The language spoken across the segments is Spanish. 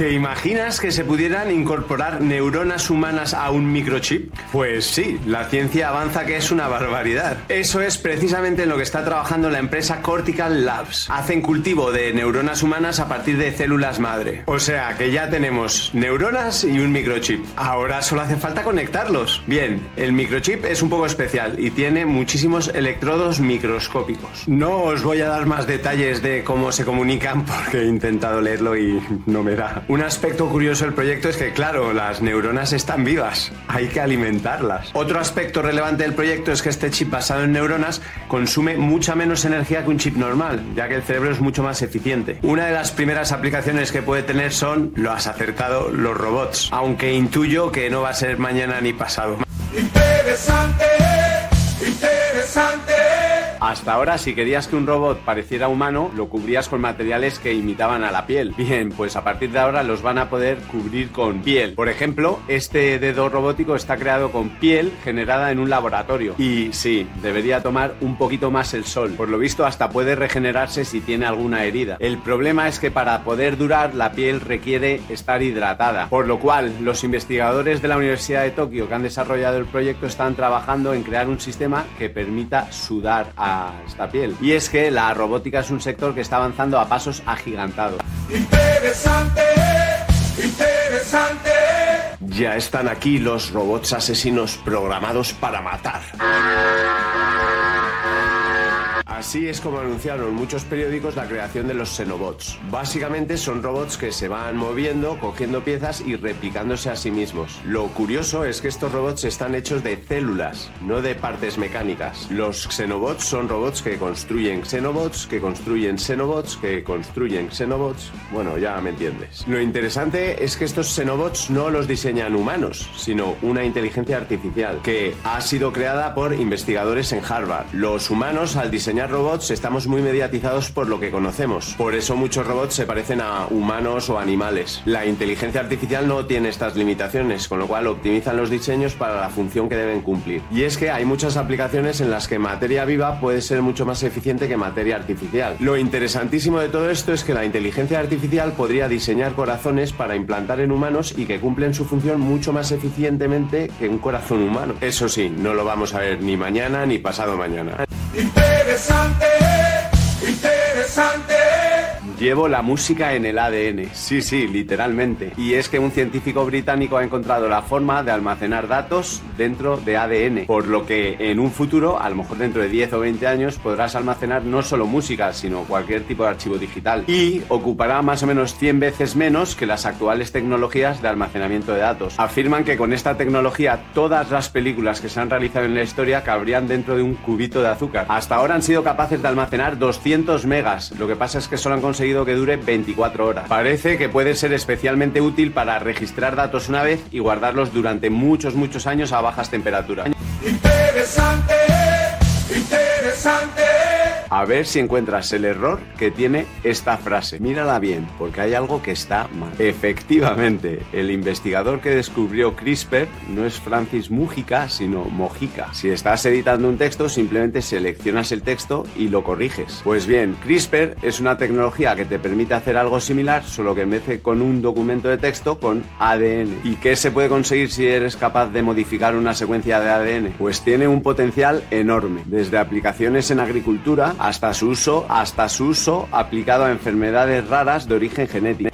¿Te imaginas que se pudieran incorporar neuronas humanas a un microchip? Pues sí, la ciencia avanza que es una barbaridad. Eso es precisamente en lo que está trabajando la empresa Cortical Labs. Hacen cultivo de neuronas humanas a partir de células madre. O sea que ya tenemos neuronas y un microchip. Ahora solo hace falta conectarlos. Bien, el microchip es un poco especial y tiene muchísimos electrodos microscópicos. No os voy a dar más detalles de cómo se comunican porque he intentado leerlo y no me da. Un aspecto curioso del proyecto es que, claro, las neuronas están vivas. Hay que alimentarlas. Otro aspecto relevante del proyecto es que este chip basado en neuronas consume mucha menos energía que un chip normal, ya que el cerebro es mucho más eficiente. Una de las primeras aplicaciones que puede tener son, lo has acertado, los robots. Aunque intuyo que no va a ser mañana ni pasado. Interesante. Hasta ahora, si querías que un robot pareciera humano, lo cubrías con materiales que imitaban a la piel. Bien, pues a partir de ahora los van a poder cubrir con piel. Por ejemplo, este dedo robótico está creado con piel generada en un laboratorio. Y sí, debería tomar un poquito más el sol. Por lo visto, hasta puede regenerarse si tiene alguna herida. El problema es que para poder durar, la piel requiere estar hidratada. Por lo cual, los investigadores de la Universidad de Tokio que han desarrollado el proyecto están trabajando en crear un sistema que permita sudar a esta piel. Y es que la robótica es un sector que está avanzando a pasos agigantados. Interesante, interesante. Ya están aquí los robots asesinos programados para matar. Así es como anunciaron muchos periódicos la creación de los Xenobots. Básicamente son robots que se van moviendo, cogiendo piezas y replicándose a sí mismos. Lo curioso es que estos robots están hechos de células, no de partes mecánicas. Los Xenobots son robots que construyen Xenobots, que construyen Xenobots, que construyen Xenobots. Bueno, ya me entiendes. Lo interesante es que estos Xenobots no los diseñan humanos, sino una inteligencia artificial que ha sido creada por investigadores en Harvard. Los humanos al diseñar robots estamos muy mediatizados por lo que conocemos. Por eso muchos robots se parecen a humanos o animales. La inteligencia artificial no tiene estas limitaciones, con lo cual optimizan los diseños para la función que deben cumplir. Y es que hay muchas aplicaciones en las que materia viva puede ser mucho más eficiente que materia artificial. Lo interesantísimo de todo esto es que la inteligencia artificial podría diseñar corazones para implantar en humanos y que cumplen su función mucho más eficientemente que un corazón humano. Eso sí, no lo vamos a ver ni mañana ni pasado mañana. Interesante, interesante. Llevo la música en el ADN. Sí, sí, literalmente. Y es que un científico británico ha encontrado la forma de almacenar datos dentro de ADN. Por lo que en un futuro, a lo mejor dentro de 10 o 20 años, podrás almacenar no solo música, sino cualquier tipo de archivo digital. Y ocupará más o menos 100 veces menos que las actuales tecnologías de almacenamiento de datos. Afirman que con esta tecnología todas las películas que se han realizado en la historia cabrían dentro de un cubito de azúcar. Hasta ahora han sido capaces de almacenar 200 megas. Lo que pasa es que solo han conseguido que dure 24 horas. Parece que puede ser especialmente útil para registrar datos una vez y guardarlos durante muchos, muchos años a bajas temperaturas. Interesante, interesante. A ver si encuentras el error que tiene esta frase. Mírala bien, porque hay algo que está mal. Efectivamente, el investigador que descubrió CRISPR no es Francis Mújica, sino Mojica. Si estás editando un texto, simplemente seleccionas el texto y lo corriges. Pues bien, CRISPR es una tecnología que te permite hacer algo similar, solo que en vez de con un documento de texto, con ADN. ¿Y qué se puede conseguir si eres capaz de modificar una secuencia de ADN? Pues tiene un potencial enorme, desde aplicaciones en agricultura hasta su uso, hasta su uso aplicado a enfermedades raras de origen genético.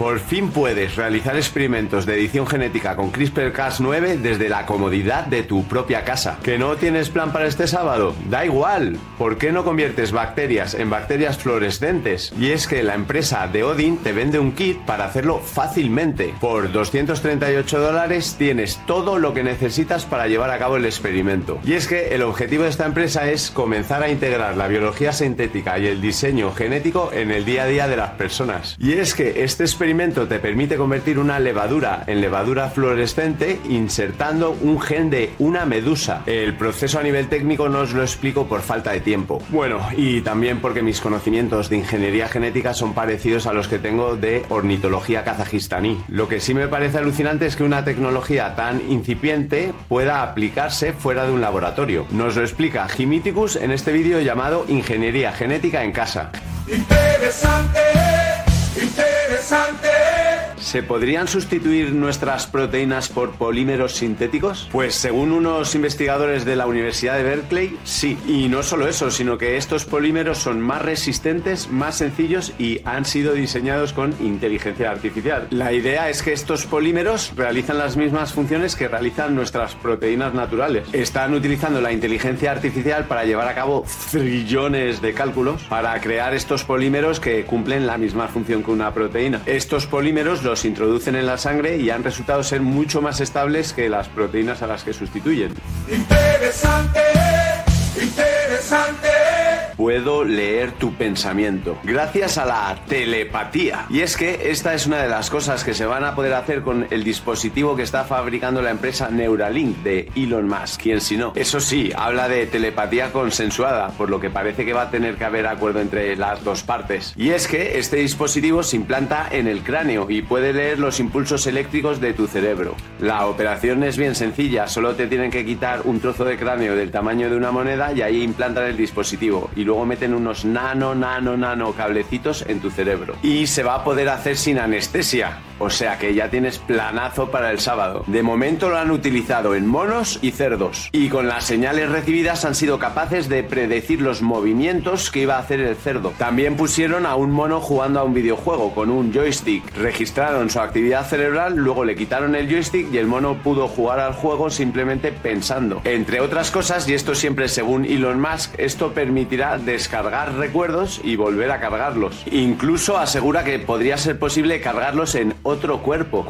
Por fin puedes realizar experimentos de edición genética con CRISPR-Cas9 desde la comodidad de tu propia casa. ¿Que no tienes plan para este sábado? Da igual. ¿Por qué no conviertes bacterias en bacterias fluorescentes? Y es que la empresa de Odin te vende un kit para hacerlo fácilmente. Por 238 dólares tienes todo lo que necesitas para llevar a cabo el experimento. Y es que el objetivo de esta empresa es comenzar a integrar la biología sintética y el diseño genético en el día a día de las personas. Y es que este experimento te permite convertir una levadura en levadura fluorescente insertando un gen de una medusa. El proceso a nivel técnico no os lo explico por falta de tiempo. Bueno, y también porque mis conocimientos de ingeniería genética son parecidos a los que tengo de ornitología kazajistaní. Lo que sí me parece alucinante es que una tecnología tan incipiente pueda aplicarse fuera de un laboratorio. Nos lo explica Jimiticus en este vídeo llamado Ingeniería genética en casa. Interesante, interesante. ¿Se podrían sustituir nuestras proteínas por polímeros sintéticos? Pues según unos investigadores de la Universidad de Berkeley, sí. Y no solo eso, sino que estos polímeros son más resistentes, más sencillos y han sido diseñados con inteligencia artificial. La idea es que estos polímeros realizan las mismas funciones que realizan nuestras proteínas naturales. Están utilizando la inteligencia artificial para llevar a cabo trillones de cálculos para crear estos polímeros que cumplen la misma función que una proteína. Estos polímeros introducen en la sangre y han resultado ser mucho más estables que las proteínas a las que sustituyen. Puedo leer tu pensamiento gracias a la telepatía. Y es que esta es una de las cosas que se van a poder hacer con el dispositivo que está fabricando la empresa Neuralink de Elon Musk. ¿Quién si no? Eso sí, habla de telepatía consensuada, por lo que parece que va a tener que haber acuerdo entre las dos partes. Y es que este dispositivo se implanta en el cráneo y puede leer los impulsos eléctricos de tu cerebro. La operación es bien sencilla, solo te tienen que quitar un trozo de cráneo del tamaño de una moneda y ahí implantan el dispositivo. Y luego meten unos nano, nano, nano cablecitos en tu cerebro. Y se va a poder hacer sin anestesia. O sea que ya tienes planazo para el sábado. De momento lo han utilizado en monos y cerdos. Y con las señales recibidas han sido capaces de predecir los movimientos que iba a hacer el cerdo. También pusieron a un mono jugando a un videojuego con un joystick. Registraron su actividad cerebral, luego le quitaron el joystick y el mono pudo jugar al juego simplemente pensando. Entre otras cosas, y esto siempre según Elon Musk, esto permitirá descargar recuerdos y volver a cargarlos. Incluso asegura que podría ser posible cargarlos en otro cuerpo.